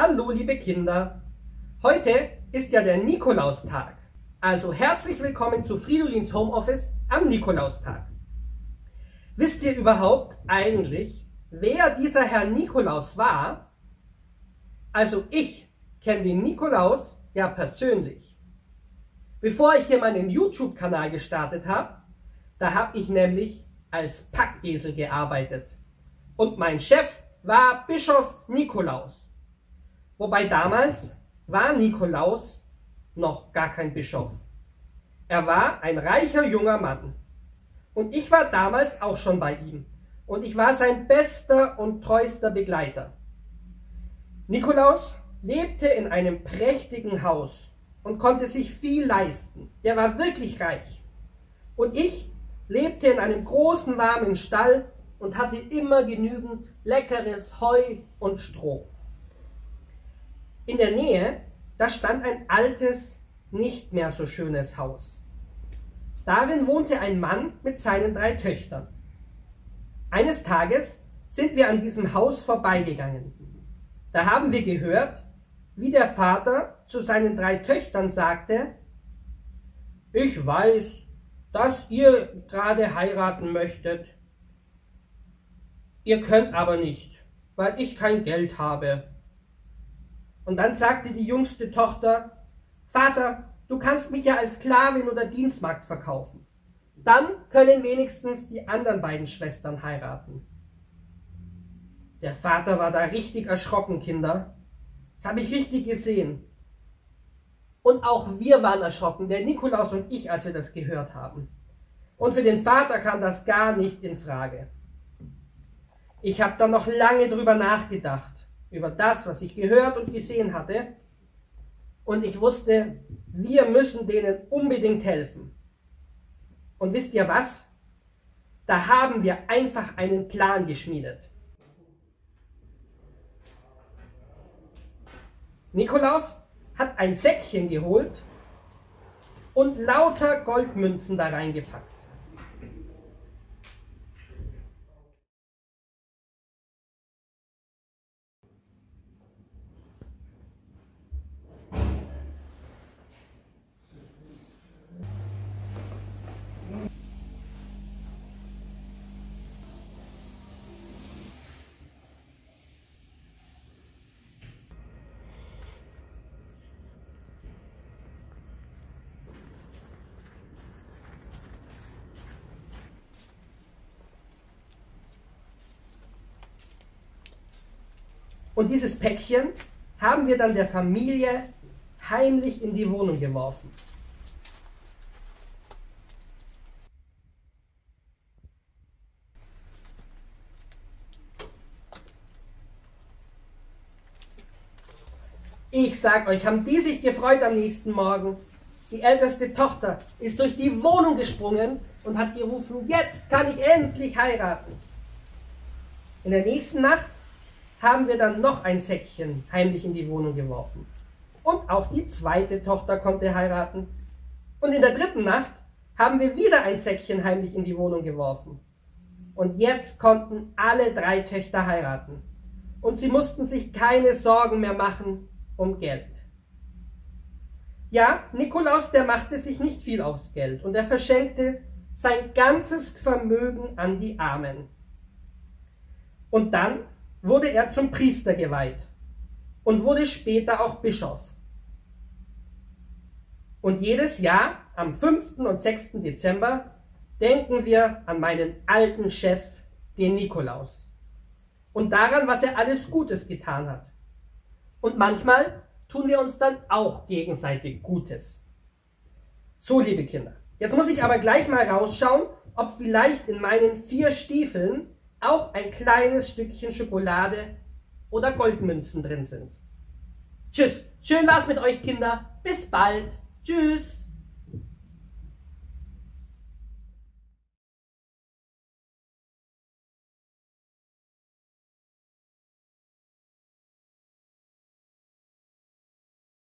Hallo liebe Kinder, heute ist ja der Nikolaustag. Also herzlich willkommen zu Fridolins Homeoffice am Nikolaustag. Wisst ihr überhaupt eigentlich, wer dieser Herr Nikolaus war? Also ich kenne den Nikolaus ja persönlich. Bevor ich hier meinen YouTube-Kanal gestartet habe, da habe ich nämlich als Packesel gearbeitet. Und mein Chef war Bischof Nikolaus. Wobei damals war Nikolaus noch gar kein Bischof. Er war ein reicher junger Mann. Und ich war damals auch schon bei ihm. Und ich war sein bester und treuster Begleiter. Nikolaus lebte in einem prächtigen Haus und konnte sich viel leisten. Er war wirklich reich. Und ich lebte in einem großen warmen Stall und hatte immer genügend leckeres Heu und Stroh. In der Nähe, da stand ein altes, nicht mehr so schönes Haus. Darin wohnte ein Mann mit seinen drei Töchtern. Eines Tages sind wir an diesem Haus vorbeigegangen. Da haben wir gehört, wie der Vater zu seinen drei Töchtern sagte, ich weiß, dass ihr gerade heiraten möchtet. Ihr könnt aber nicht, weil ich kein Geld habe. Und dann sagte die jüngste Tochter, Vater, du kannst mich ja als Sklavin oder Dienstmagd verkaufen. Dann können wenigstens die anderen beiden Schwestern heiraten. Der Vater war da richtig erschrocken, Kinder. Das habe ich richtig gesehen. Und auch wir waren erschrocken, der Nikolaus und ich, als wir das gehört haben. Und für den Vater kam das gar nicht in Frage. Ich habe da noch lange drüber nachgedacht über das, was ich gehört und gesehen hatte. Und ich wusste, wir müssen denen unbedingt helfen. Und wisst ihr was? Da haben wir einfach einen Plan geschmiedet. Nikolaus hat ein Säckchen geholt und lauter Goldmünzen da reingepackt. Und dieses Päckchen haben wir dann der Familie heimlich in die Wohnung geworfen. Ich sag euch, haben die sich gefreut am nächsten Morgen. Die älteste Tochter ist durch die Wohnung gesprungen und hat gerufen, jetzt kann ich endlich heiraten. In der nächsten Nacht haben wir dann noch ein Säckchen heimlich in die Wohnung geworfen. Und auch die zweite Tochter konnte heiraten. Und in der dritten Nacht haben wir wieder ein Säckchen heimlich in die Wohnung geworfen. Und jetzt konnten alle drei Töchter heiraten. Und sie mussten sich keine Sorgen mehr machen um Geld. Ja, Nikolaus, der machte sich nicht viel aufs Geld und er verschenkte sein ganzes Vermögen an die Armen. Und dann wurde er zum Priester geweiht und wurde später auch Bischof. Und jedes Jahr am 5. und 6. Dezember denken wir an meinen alten Chef, den Nikolaus, und daran, was er alles Gutes getan hat. Und manchmal tun wir uns dann auch gegenseitig Gutes. So, liebe Kinder, jetzt muss ich aber gleich mal rausschauen, ob vielleicht in meinen vier Stiefeln auch ein kleines Stückchen Schokolade oder Goldmünzen drin sind. Tschüss, schön war's mit euch Kinder, bis bald, tschüss.